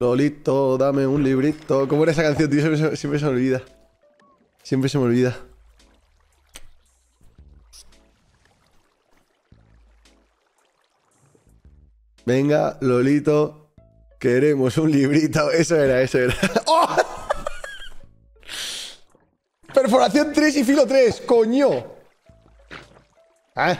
Lolito, dame un librito. ¿Cómo era esa canción, tío? Siempre, se- siempre se me olvida. Siempre se me olvida. Venga, Lolito. Queremos un librito. Eso era, eso era. ¡Oh! Perforación 3 y filo 3, coño. Ah,